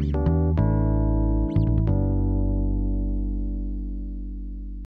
you